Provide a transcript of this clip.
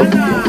Yalla.